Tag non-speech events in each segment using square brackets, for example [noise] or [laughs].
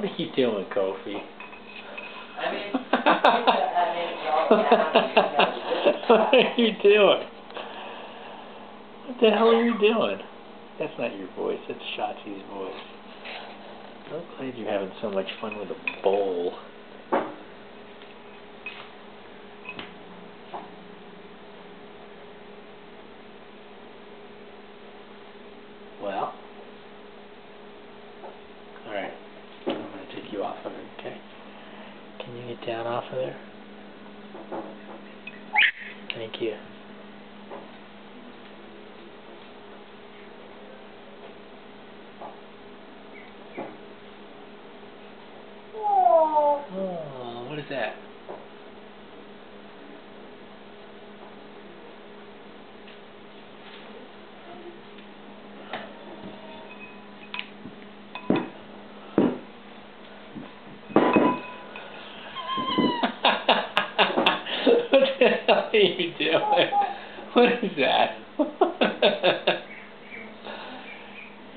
What are you doing, Kofi? [laughs] I mean, what are you doing? What the hell are you doing? That's not your voice. That's Shotzi's voice. I'm glad you're having so much fun with a bowl. Well, alright. I'm going to take you off of it, okay? Can you get down off of there? Thank you. Oh, what is that? what [laughs] hell are you doing? What is that? [laughs]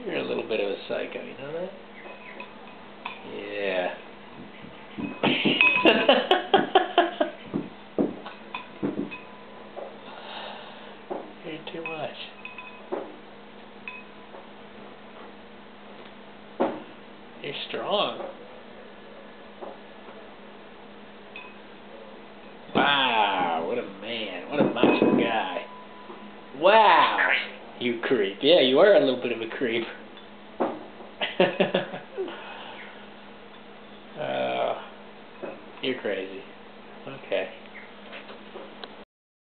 You're a little bit of a psycho, you know that? Yeah. [laughs] You're too much. You're strong. Wow. You creep. Yeah, you are a little bit of a creep. [laughs] uh, you're crazy. Okay.